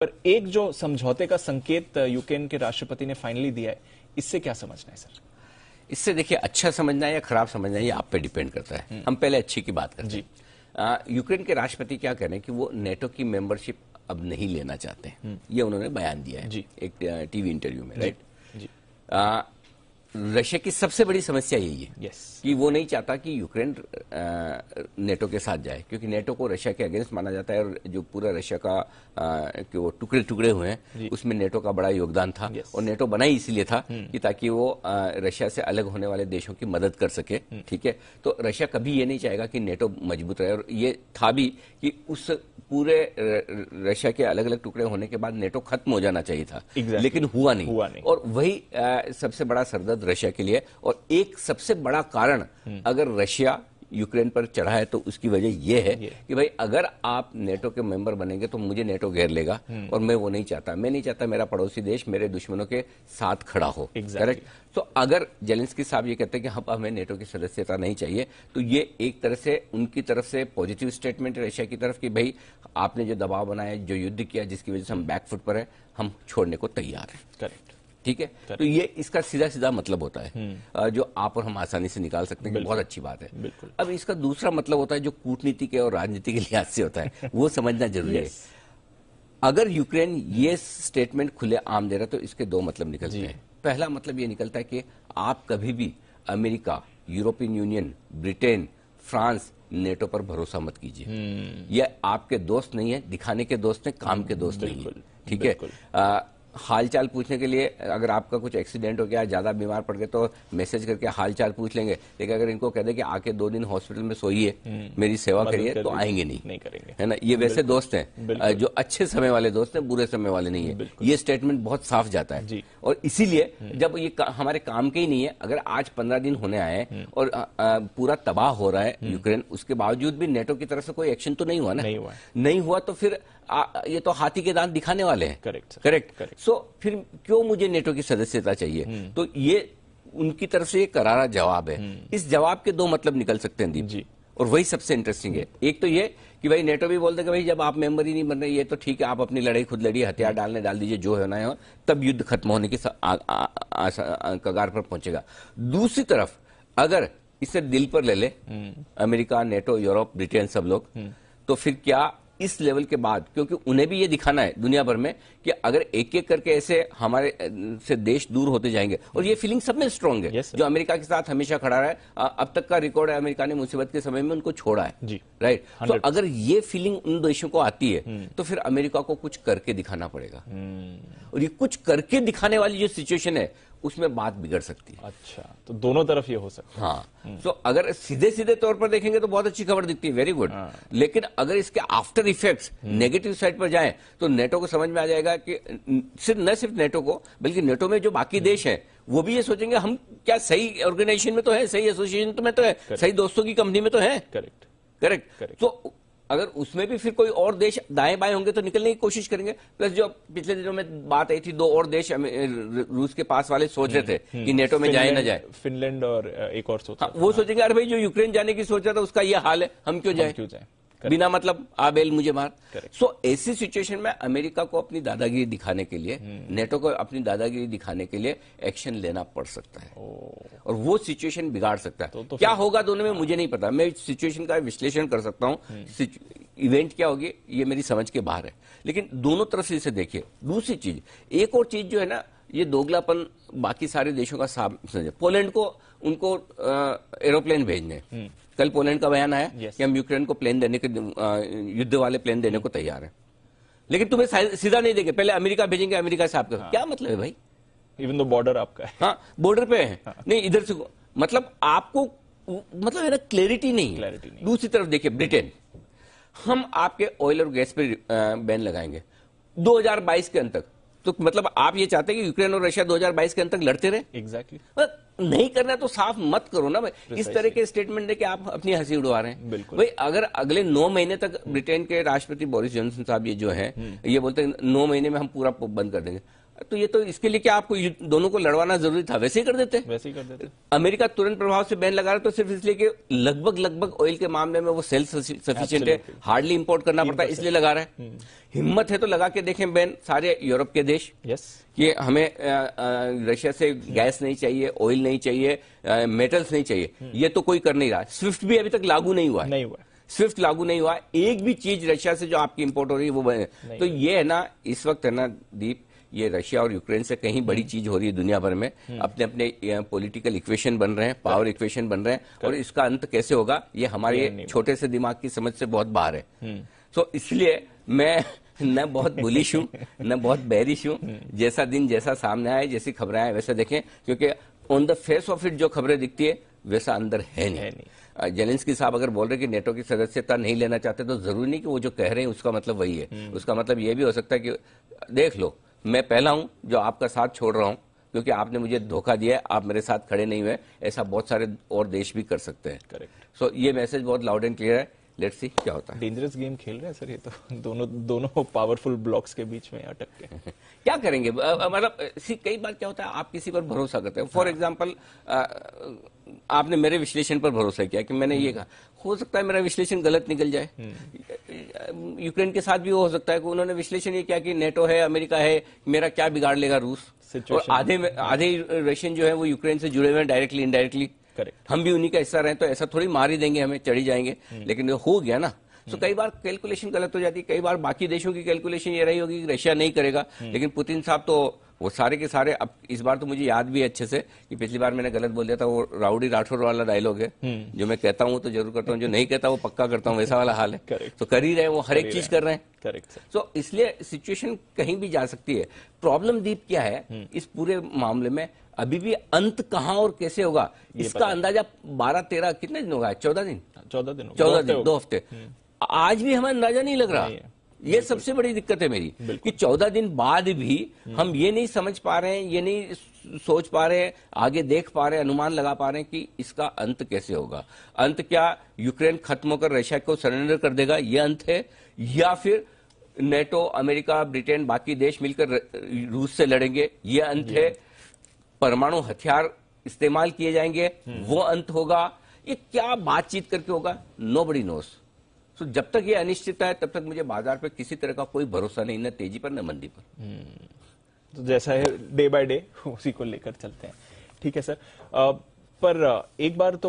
पर एक जो समझौते का संकेत यूक्रेन के राष्ट्रपति ने फाइनली दिया है इससे क्या समझना है सर? इससे देखिए अच्छा समझना है या खराब समझना है ये आप पे डिपेंड करता है। हम्म। हम पहले अच्छी की बात करते हैं। यूक्रेन के राष्ट्रपति क्या कह रहे हैं कि वो नेटो की मेंबरशिप अब नहीं लेना चाहते हैं। ये उन्होंने बयान दिया है हम्म। जी। एक टीवी इंटरव्यू में राइट जी। आ, रशिया की सबसे बड़ी समस्या यही है यस कि वो नहीं चाहता कि यूक्रेन नेटो के साथ जाए क्योंकि नेटो को रशिया के अगेंस्ट माना जाता है और जो पूरा रशिया का आ, वो टुकड़े टुकड़े हुए हैं उसमें नेटो का बड़ा योगदान था Yes. और नेटो बना ही इसलिए था कि ताकि वो रशिया से अलग होने वाले देशों की मदद कर सके ठीक है? तो रशिया कभी ये नहीं चाहेगा कि नेटो मज़बूत रहे और ये था भी कि उस पूरे रशिया के अलग अलग टुकड़े होने के बाद नेटो खत्म हो जाना चाहिए था। Exactly. लेकिन हुआ नहीं। हुआ नहीं। और वही सबसे बड़ा सरदर्द रशिया के लिए। और एक सबसे बड़ा कारण अगर रशिया यूक्रेन पर चढ़ा है तो उसकी वजह यह है कि भाई अगर आप नेटो के मेंबर बनेंगे तो मुझे नेटो घेर लेगा और मैं वो नहीं चाहता। मैं नहीं चाहता मेरा पड़ोसी देश मेरे दुश्मनों के साथ खड़ा हो। Exactly. करेक्ट तो अगर जेलेंस्की साहब ये कहते हैं कि हम हमें नेटो की सदस्यता नहीं चाहिए तो ये एक तरह से उनकी तरफ़ से पॉजिटिव स्टेटमेंट है रशिया की तरफ़ कि भाई आपने जो दबाव बनाया जो युद्ध किया जिसकी वजह से हम बैकफुट पर है हम छोड़ने को तैयार हैं। करेक्ट ठीक है? तो ये इसका सीधा सीधा मतलब होता है। जो आप और हम आसानी से निकाल सकते हैं बहुत अच्छी बात है। अब इसका दूसरा मतलब होता है जो कूटनीति के और राजनीति के लिहाज से होता है वो समझना ज़रूरी है। अगर यूक्रेन ये स्टेटमेंट खुले आम दे रहा तो इसके दो मतलब निकलते हैं। पहला मतलब ये निकलता है कि आप कभी भी America European Union Britain France NATO पर भरोसा मत कीजिए। ये आपके दोस्त नहीं है दिखाने के दोस्त हैं काम के दोस्त नहीं है। ठीक है? हालचाल पूछने के लिए अगर आपका कुछ एक्सीडेंट हो गया ज़्यादा बीमार पड़ गए तो मैसेज करके हालचाल पूछ लेंगे। लेकिन अगर इनको कह दे कि आके दो दिन हॉस्पिटल में सोइए मेरी सेवा करिए तो आएँगे नहीं। नहीं करेंगे। है ना? ये वैसे दोस्त हैं। जो अच्छे समय वाले दोस्त हैं बुरे समय वाले नहीं है। ये स्टेटमेंट बहुत साफ़ जाता है। और इसीलिए जब ये हमारे काम के ही नहीं है अगर आज पंद्रह दिन होने आए और अ, अ, पूरा तबाह हो रहा है यूक्रेन उसके बावजूद भी नेटो की तरफ़ से कोई एक्शन तो नहीं हुआ ना? नहीं हुआ। तो फिर ये तो हाथी के दांत दिखाने वाले हैं। Correct, sir. करेक्ट सो फिर क्यों मुझे नेटो की सदस्यता चाहिए? तो ये उनकी तरफ़ से ये करारा जवाब है। इस जवाब के दो मतलब निकल सकते हैं दीप। जी। और वही सबसे इंटरेस्टिंग है। एक तो ये कि भाई नेटो भी बोलते कि भाई जब आप मेंबर ही नहीं बन रहे ये तो ठीक है आप अपनी लड़ाई खुद लड़िए हथियार डालने डाल दीजिए जो होना है हो, तब युद्ध खत्म होने की कगार पर पहुंचेगा। दूसरी तरफ़ अगर इसे दिल पर ले ले अमेरिका नेटो यूरोप ब्रिटेन सब लोग तो फिर क्या इस लेवल के बाद क्योंकि उन्हें भी ये दिखाना है दुनिया भर में कि अगर एक एक करके ऐसे हमारे से देश दूर होते जाएँगे और ये फीलिंग सब में स्ट्रांग है Yes, जो अमेरिका के साथ हमेशा खड़ा रहा है अब तक का रिकॉर्ड है अमेरिका ने मुसीबत के समय में उनको छोड़ा है। राइट तो अगर ये फीलिंग उन देशों को आती है तो फिर अमेरिका को कुछ करके दिखाना पड़ेगा। और ये कुछ करके दिखाने वाली जो सिचुएशन है उसमें बात बिगड़ सकती है। अच्छा तो दोनों तरफ़ ये हो सकता है। हाँ। तो अगर सीधे सीधे तौर पर देखेंगे तो बहुत अच्छी खबर दिखती है वेरी गुड हाँ। लेकिन अगर इसके आफ्टर इफेक्ट्स नेगेटिव साइड पर जाएँ तो नेटो को समझ में आ जाएगा कि सिर्फ़ न सिर्फ़ नेटो को बल्कि नेटो में जो बाकी देश है वो भी ये सोचेंगे हम क्या सही ऑर्गेनाइजेशन में तो है सही एसोसिएशन में तो है सही दोस्तों की कंपनी में तो है? Correct correct. तो अगर उसमें भी फिर कोई और देश दाएँ बाएँ होंगे तो निकलने की कोशिश करेंगे। प्लस जो पिछले दिनों में बात आई थी दो और देश रूस के पास वाले सोच रहे थे कि नेटो में जाए ना जाए। फिनलैंड और एक और सोच हाँ, वो सोचेंगे अरे भाई जो यूक्रेन जाने की सोच रहा था उसका ये हाल है हम क्यों जाए? क्यों जाए? बिना मतलब आ बेल मुझे मार. सो ऐसी सिचुएशन में अमेरिका को अपनी दादागिरी दिखाने के लिए नेटो को अपनी दादागिरी दिखाने के लिए एक्शन लेना पड़ सकता है। और वो सिचुएशन बिगाड़ सकता है। तो- तो क्या होगा दोनों में मुझे नहीं पता। मैं सिचुएशन का विश्लेषण कर सकता हूँ। इवेंट क्या होगी ये मेरी समझ के बाहर है। लेकिन दोनों तरफ़ से इसे देखिए। दूसरी चीज़ एक और चीज़ जो है ना ये दोगलापन बाकी सारे देशों का पोलैंड को उनको एरोप्लेन भेजने। कल पोलैंड का बयान आया Yes. कि हम यूक्रेन को प्लेन देने के युद्ध वाले प्लेन देने को तैयार हैं। लेकिन तुम्हें सीधा नहीं देंगे। पहले अमेरिका भेजेंगे अमेरिका से आपका। क्या मतलब है भाई? इवन दो बॉर्डर आपका है। हाँ बॉर्डर पे है। नहीं इधर से मतलब आपको मतलब है ना क्लैरिटी नहीं है। Clarity नहीं। दूसरी तरफ़ देखिए ब्रिटेन हम आपके ऑयल और गैस पे बैन लगाएँगे। 2022 के अंत तक। तो मतलब आप ये चाहते हैं कि यूक्रेन और रशिया 2022 के अंत तक लड़ते रहे? एग्जैक्टली पर नहीं करना तो साफ़ मत करो ना भाई। इस तरह के स्टेटमेंट दे के आप अपनी हँसी उड़वा रहे हैं। भाई अगर अगले नौ महीने तक ब्रिटेन के राष्ट्रपति बोरिस जॉनसन साहब ये जो है ये बोलते हैं नौ महीने में हम पूरा बंद कर देंगे। तो ये तो इसके लिए क्या आपको दोनों को लड़वाना ज़रूरी था वैसे ही कर देते। वैसे ही कर देते। अमेरिका तुरंत प्रभाव से बैन लगा रहा तो सिर्फ़ इसलिए कि लगभग लगभग ऑयल के मामले में वो सेल्फ सफिशिएंट है हार्डली इंपोर्ट करना पड़ता है इसलिए लगा रहा है। हिम्मत है तो लगा के देखें बैन सारे यूरोप के देश। यस कि हमें रशिया से गैस नहीं चाहिए ऑयल नहीं चाहिए मेटल्स नहीं चाहिए। ये तो कोई कर नहीं रहा। स्विफ्ट भी अभी तक लागू नहीं हुआ नहीं हुआ स्विफ्ट लागू नहीं हुआ एक भी चीज़ रशिया से जो आपकी इंपोर्ट हो रही है वो बने। तो ये है ना इस वक्त है ना दीप ये रशिया और यूक्रेन से कहीं बड़ी चीज़ हो रही है दुनिया भर में। अपने अपने पॉलिटिकल इक्वेशन बन रहे हैं पावर इक्वेशन बन रहे हैं और इसका अंत कैसे होगा ये हमारे छोटे से दिमाग की समझ से बहुत बाहर है। सो इसलिए मैं न बहुत बुलिश हूँ न बहुत बैरिश हूँ। जैसा दिन जैसा सामने आए जैसी खबरें आए वैसा देखें क्योंकि on the face of it जो खबरें दिखती है वैसा अंदर है है नहीं। नहीं। जेलेंस्की साहब अगर बोल रहे कि नेटो की सदस्यता नहीं लेना चाहते तो ज़रूरी नहीं कि वो जो कह रहे हैं उसका मतलब वही है। उसका मतलब ये भी हो सकता है कि देख लो मैं पहला हूँ जो आपका साथ छोड़ रहा हूँ क्योंकि आपने मुझे धोखा दिया है आप मेरे साथ खड़े नहीं हुए ऐसा बहुत सारे और देश भी कर सकते हैं। करेक्ट सो so, ये मैसेज बहुत लाउड एंड क्लियर है। लेट्स सी क्या होता है। डेंजरस गेम खेल रहे हैं सर ये तो। दोनों दोनों पावरफुल ब्लॉक्स के बीच में अटक के। क्या करेंगे? मतलब कई बार क्या होता है आप किसी पर भरोसा करते हैं। फॉर एग्ज़ाम्पल आपने मेरे विश्लेषण पर भरोसा किया कि मैंने ये कहा हो सकता है मेरा विश्लेषण गलत निकल जाए। यूक्रेन के साथ भी वो हो सकता है कि उन्होंने विश्लेषण ये किया कि नेटो है अमेरिका है मेरा क्या बिगाड़ लेगा रूस? और आधे आधे रशियन जो है वो यूक्रेन से जुड़े हुए हैं डायरेक्टली इनडायरेक्टली करेक्ट हम भी उन्हीं का हिस्सा रहे तो ऐसा थोड़ी मार ही देंगे हमें चढ़ी जाएँगे। लेकिन ये हो गया ना। तो कई बार कैलकुलेशन गलत हो जाती है कई बार बाकी देशों की कैलकुलेशन ये रही होगी कि रशिया नहीं करेगा लेकिन पुतिन साहब तो वो सारे के सारे अब इस बार तो मुझे याद भी है अच्छे से कि पिछली बार मैंने गलत बोल दिया था वो राउडी राठौर वाला डायलॉग है जो मैं कहता हूँ तो ज़रूर करता हूँ जो नहीं कहता वो पक्का करता हूँ वैसा वाला हाल है। Correct. तो कर ही रहे वो हर एक चीज़ कर रहे हैं। करेक्ट तो इसलिए सिचुएशन कहीं भी जा सकती है। प्रॉब्लम दीप क्या है इस पूरे मामले में अभी भी अंत कहाँ और कैसे होगा इसका अंदाज़ा बारह तेरह कितने दिन होगा? चौदह दिन? चौदह दिन चौदह दिन दो हफ़्ते। आज भी हमें अंदाज़ा नहीं लग रहा। नहीं। ये सबसे बड़ी दिक्कत है मेरी कि चौदह दिन बाद भी हम ये नहीं समझ पा रहे हैं ये नहीं सोच पा रहे हैं आगे देख पा रहे हैं अनुमान लगा पा रहे हैं कि इसका अंत कैसे होगा। अंत क्या यूक्रेन खत्म होकर रशिया को सरेंडर कर देगा ये अंत है? या फिर नेटो अमेरिका ब्रिटेन बाकी देश मिलकर रूस से लड़ेंगे ये अंत है? परमाणु हथियार इस्तेमाल किए जाएँगे वो अंत होगा। ये क्या बातचीत करके होगा? नो बड़ी नोस तो जब तक ये अनिश्चितता है तब तक मुझे बाज़ार पे किसी तरह का कोई भरोसा नहीं ना तेज़ी पर न मंदी पर। तो जैसा है डे बाय डे उसी को लेकर चलते हैं। ठीक है सर आ, पर एक बार तो